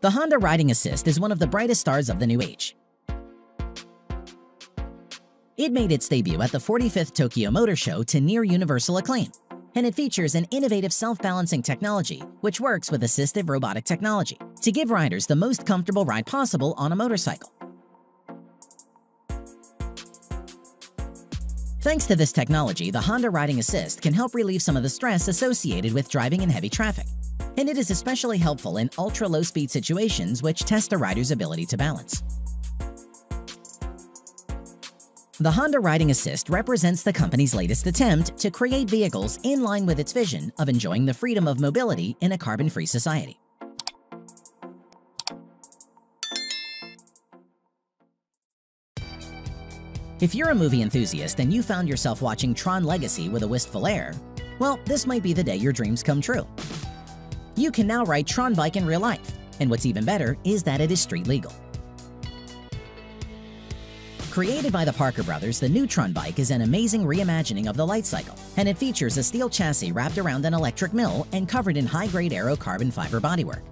The Honda Riding Assist is one of the brightest stars of the new age. It made its debut at the 45th Tokyo Motor Show to near universal acclaim, and it features an innovative self-balancing technology which works with assistive robotic technology to give riders the most comfortable ride possible on a motorcycle. Thanks to this technology, the Honda Riding Assist can help relieve some of the stress associated with driving in heavy traffic. And it is especially helpful in ultra-low speed situations which test a rider's ability to balance. The Honda Riding Assist represents the company's latest attempt to create vehicles in line with its vision of enjoying the freedom of mobility in a carbon-free society. If you're a movie enthusiast and you found yourself watching Tron Legacy with a wistful air, well, this might be the day your dreams come true. You can now ride Tron Bike in real life, and what's even better is that it is street legal. Created by the Parker brothers, the new Tron Bike is an amazing reimagining of the light cycle, and it features a steel chassis wrapped around an electric mill and covered in high-grade aero carbon fiber bodywork.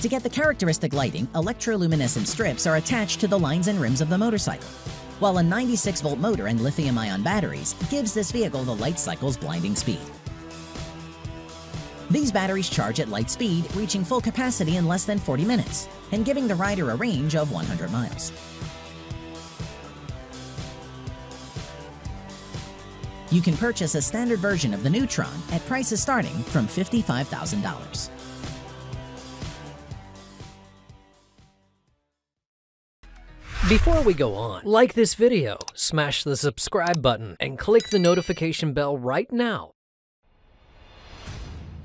To get the characteristic lighting, electroluminescent strips are attached to the lines and rims of the motorcycle, while a 96-volt motor and lithium-ion batteries gives this vehicle the light cycle's blinding speed. These batteries charge at light speed, reaching full capacity in less than 40 minutes, and giving the rider a range of 100 miles. You can purchase a standard version of the Neutron at prices starting from $55,000. Before we go on, like this video, smash the subscribe button, and click the notification bell right now.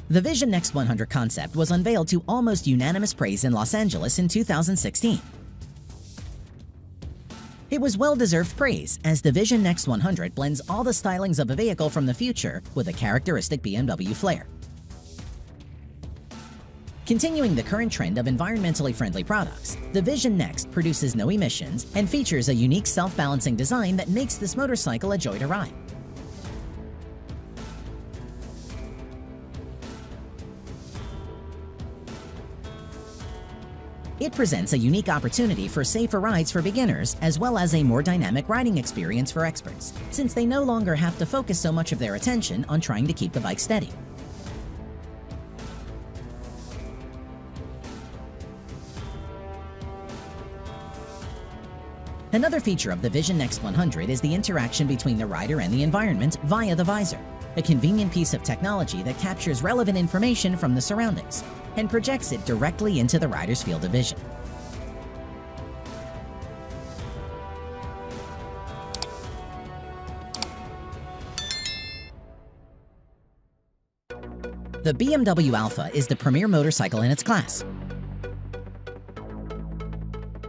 The Vision Next 100 concept was unveiled to almost unanimous praise in Los Angeles in 2016. It was well-deserved praise, as the Vision Next 100 blends all the stylings of a vehicle from the future with a characteristic BMW flair. Continuing the current trend of environmentally friendly products, the Vision Next produces no emissions and features a unique self-balancing design that makes this motorcycle a joy to ride. It presents a unique opportunity for safer rides for beginners as well as a more dynamic riding experience for experts, since they no longer have to focus so much of their attention on trying to keep the bike steady. Another feature of the Vision Next 100 is the interaction between the rider and the environment via the visor, a convenient piece of technology that captures relevant information from the surroundings and projects it directly into the rider's field of vision. The BMW Alpha is the premier motorcycle in its class,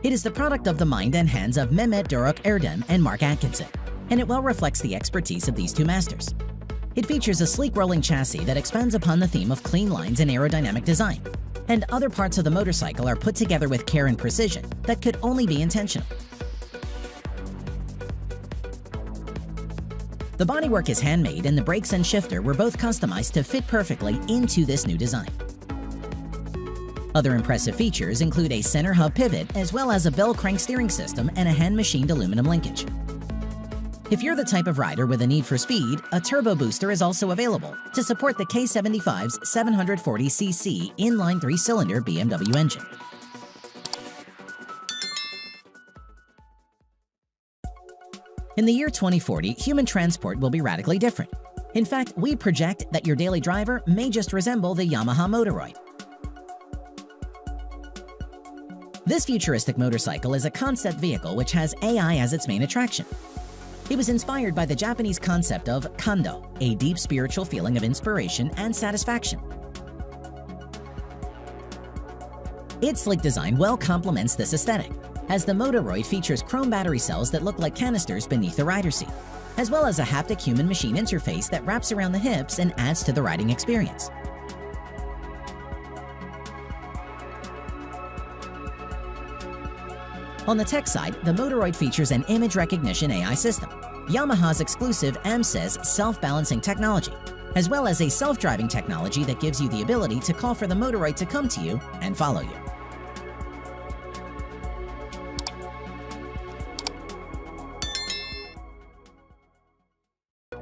it is the product of the mind and hands of Mehmet Doruk Erdem and Mark Atkinson, and it well reflects the expertise of these two masters. It features a sleek rolling chassis that expands upon the theme of clean lines and aerodynamic design, and other parts of the motorcycle are put together with care and precision that could only be intentional. The bodywork is handmade and the brakes and shifter were both customized to fit perfectly into this new design. Other impressive features include a center hub pivot as well as a bell crank steering system and a hand-machined aluminum linkage. If you're the type of rider with a need for speed, a turbo booster is also available to support the K75's 740cc inline three-cylinder BMW engine. In the year 2040, human transport will be radically different. In fact, we project that your daily driver may just resemble the Yamaha Motoroid, This futuristic motorcycle is a concept vehicle which has AI as its main attraction. It was inspired by the Japanese concept of kando, a deep spiritual feeling of inspiration and satisfaction. Its sleek design well complements this aesthetic, as the Motoroid features chrome battery cells that look like canisters beneath the rider's seat, as well as a haptic human-machine interface that wraps around the hips and adds to the riding experience. On the tech side, the Motoroid features an image recognition AI system, Yamaha's exclusive AMSAS self-balancing technology, as well as a self-driving technology that gives you the ability to call for the Motoroid to come to you and follow you.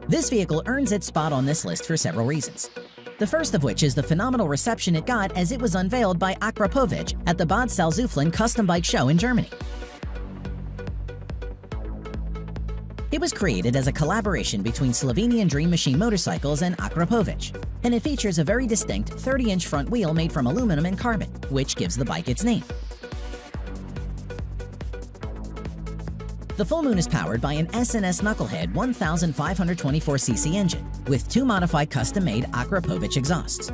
This vehicle earns its spot on this list for several reasons. The first of which is the phenomenal reception it got as it was unveiled by Akrapovic at the Bad Salzuflen Custom Bike Show in Germany. It was created as a collaboration between Slovenian Dream Machine Motorcycles and Akrapovic, and it features a very distinct 30-inch front wheel made from aluminum and carbon, which gives the bike its name. The Full Moon is powered by an S&S Knucklehead 1524cc engine with two modified custom-made Akrapovic exhausts.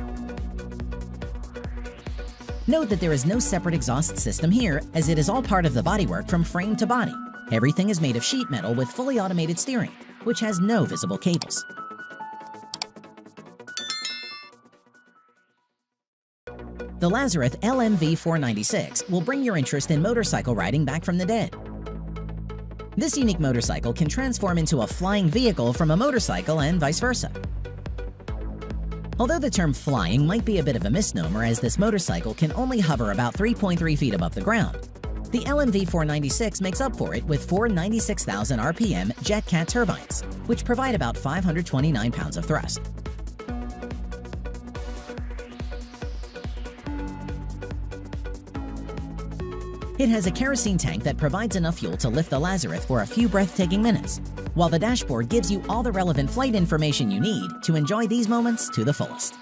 Note that there is no separate exhaust system here as it is all part of the bodywork from frame to body. Everything is made of sheet metal with fully automated steering, which has no visible cables. The Lazareth LMV 496 will bring your interest in motorcycle riding back from the dead. This unique motorcycle can transform into a flying vehicle from a motorcycle and vice versa. Although the term flying might be a bit of a misnomer as this motorcycle can only hover about 3.3 feet above the ground, the LMV 496 makes up for it with four 96,000 RPM JetCat turbines, which provide about 529 pounds of thrust. It has a kerosene tank that provides enough fuel to lift the Lazareth for a few breathtaking minutes, while the dashboard gives you all the relevant flight information you need to enjoy these moments to the fullest.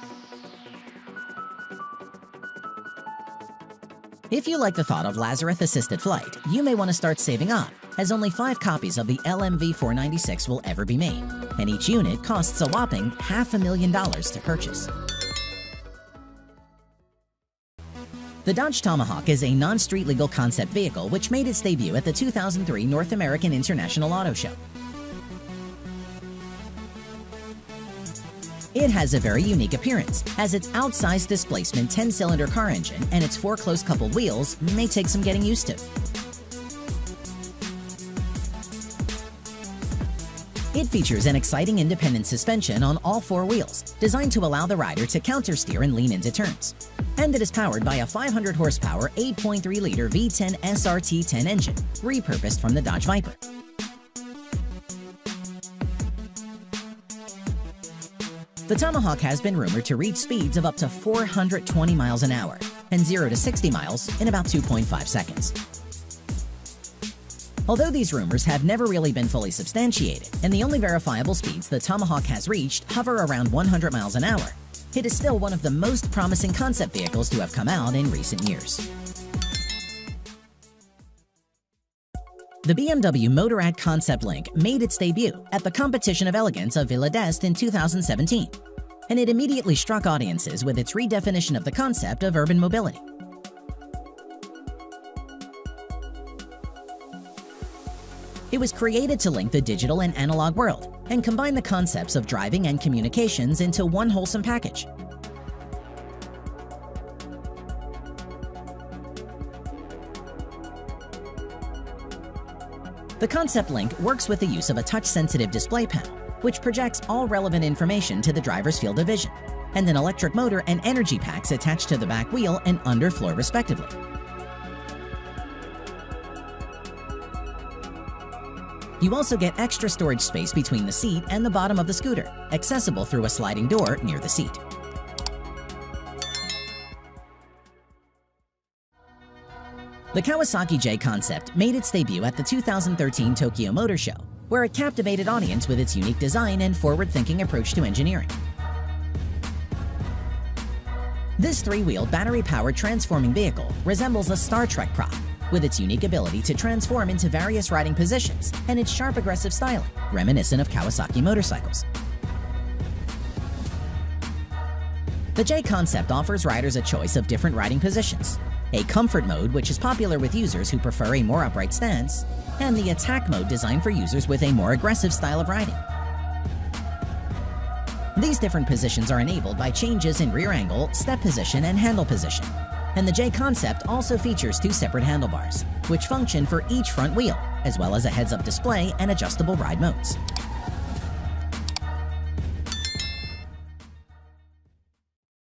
If you like the thought of Lazareth assisted flight, you may want to start saving up, as only five copies of the LMV 496 will ever be made, and each unit costs a whopping half a million dollars to purchase. The Dodge Tomahawk is a non-street legal concept vehicle which made its debut at the 2003 North American International Auto Show. It has a very unique appearance, as its outsized displacement 10-cylinder car engine and its four close-coupled wheels may take some getting used to. It features an exciting independent suspension on all four wheels, designed to allow the rider to countersteer and lean into turns and it is powered by a 500 horsepower 8.3-liter V10 SRT10 engine, repurposed from the Dodge Viper. The Tomahawk has been rumored to reach speeds of up to 420 miles an hour and 0 to 60 miles in about 2.5 seconds. Although these rumors have never really been fully substantiated, and the only verifiable speeds the Tomahawk has reached hover around 100 miles an hour, it is still one of the most promising concept vehicles to have come out in recent years. The BMW Motorrad Concept Link made its debut at the Competition of Elegance of Villa d'Este in 2017, and it immediately struck audiences with its redefinition of the concept of urban mobility. It was created to link the digital and analog world and combine the concepts of driving and communications into one wholesome package. The Concept Link works with the use of a touch-sensitive display panel, which projects all relevant information to the driver's field of vision, and an electric motor and energy packs attached to the back wheel and underfloor respectively. You also get extra storage space between the seat and the bottom of the scooter, accessible through a sliding door near the seat. The Kawasaki J concept made its debut at the 2013 Tokyo Motor Show, where it captivated audience with its unique design and forward-thinking approach to engineering. This three-wheeled battery-powered transforming vehicle resembles a Star Trek prop with its unique ability to transform into various riding positions and its sharp aggressive styling, reminiscent of Kawasaki motorcycles. The J Concept offers riders a choice of different riding positions, a comfort mode which is popular with users who prefer a more upright stance, and the attack mode designed for users with a more aggressive style of riding. These different positions are enabled by changes in rear angle, step position, and handle position, and the J Concept also features two separate handlebars, which function for each front wheel, as well as a heads-up display and adjustable ride modes.